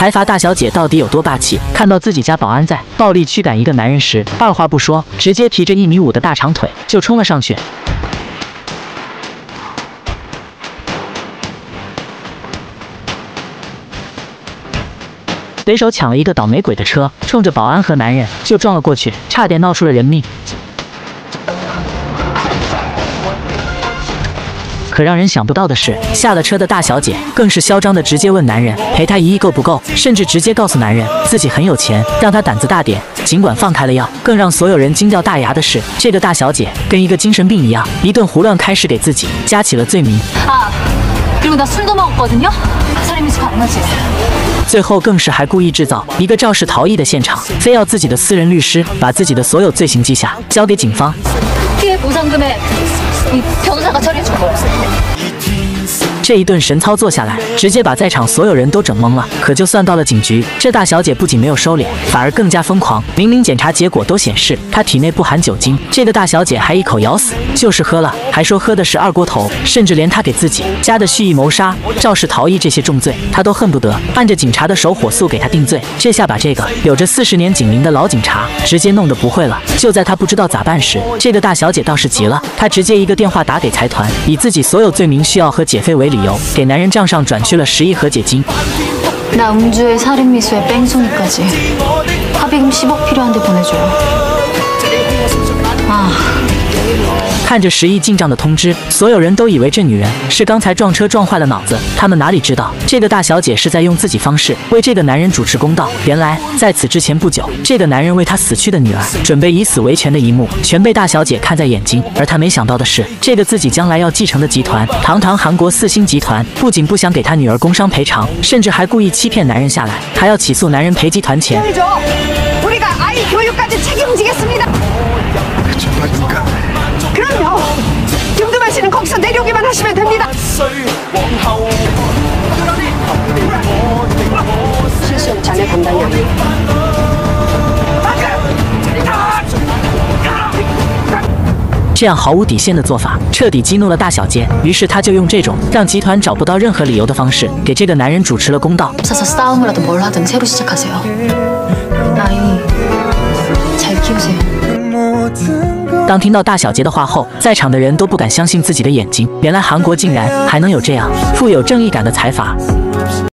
财阀大小姐到底有多霸气？看到自己家保安在暴力驱赶一个男人时，二话不说，直接提着一米五的大长腿就冲了上去。随手抢了一个倒霉鬼的车，冲着保安和男人就撞了过去，差点闹出了人命。可让人想不到的是，下了车的大小姐更是嚣张的直接问男人赔她一亿够不够，甚至直接告诉男人自己很有钱，让他胆子大点。尽管放开了要，更让所有人惊掉大牙的是，这个大小姐跟一个精神病一样，一顿胡乱开始给自己加起了罪名。啊，그리고나술도먹었거든요살인미수가안맞지最后更是还故意制造一个肇事逃逸的现场，非要自己的私人律师把自己的所有罪行记下，交给警方。 这一顿神操作下来，直接把在场所有人都整懵了。可就算到了警局，这大小姐不仅没有收敛，反而更加疯狂。明明检查结果都显示她体内不含酒精，这个大小姐还一口咬死，就是喝了，还说喝的是二锅头，甚至连她给自己加的蓄意谋杀、肇事逃逸这些重罪，她都恨不得按着警察的手火速给她定罪。这下把这个有着四十年警龄的老警察直接弄得不会了。就在他不知道咋办时，这个大小姐倒是急了，她直接一个电话打给财团，以自己所有罪名需要和解费为理。由给男人账上转去了十亿和解金。나음주에살인미수에뺑소니까지합의금10억필요한데보내줘요아 看着十亿进账的通知，所有人都以为这女人是刚才撞车撞坏了脑子。他们哪里知道，这个大小姐是在用自己方式为这个男人主持公道。原来，在此之前不久，这个男人为他死去的女儿准备以死维权的一幕，全被大小姐看在眼睛。而他没想到的是，这个自己将来要继承的集团——堂堂韩国四星集团，不仅不想给他女儿工伤赔偿，甚至还故意欺骗男人下来，还要起诉男人赔集团钱。这样毫无底线的做法，彻底激怒了大小姐。于是她就用这种让集团找不到任何理由的方式，给这个男人主持了公道。当听到大小姐的话后，在场的人都不敢相信自己的眼睛。原来韩国竟然还能有这样富有正义感的财阀。